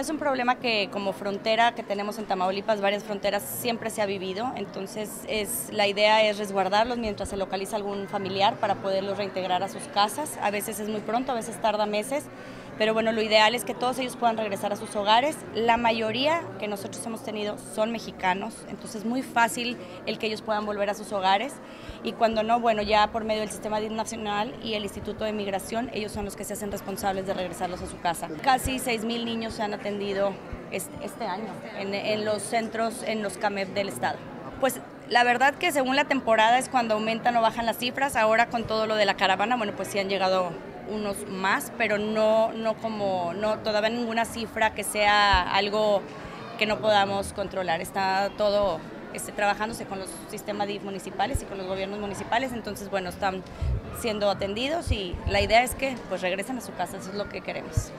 Es un problema que como frontera que tenemos en Tamaulipas, varias fronteras, siempre se ha vivido, entonces es, la idea es resguardarlos mientras se localiza algún familiar para poderlos reintegrar a sus casas. A veces es muy pronto, a veces tarda meses, pero bueno, lo ideal es que todos ellos puedan regresar a sus hogares. La mayoría que nosotros hemos tenido son mexicanos, entonces es muy fácil el que ellos puedan volver a sus hogares y cuando no, bueno, ya por medio del Sistema Nacional y el Instituto de Migración, ellos son los que se hacen responsables de regresarlos a su casa. Casi 6.000 niños se han atendido este, año en, los centros, en los CAMEP del Estado. Pues la verdad que según la temporada es cuando aumentan o bajan las cifras. Ahora con todo lo de la caravana, bueno, pues sí han llegado unos más, pero no, no como, no, todavía ninguna cifra que sea algo que no podamos controlar. Está todo este, trabajándose con los sistemas municipales y con los gobiernos municipales, entonces bueno, están siendo atendidos y la idea es que pues regresen a su casa, eso es lo que queremos.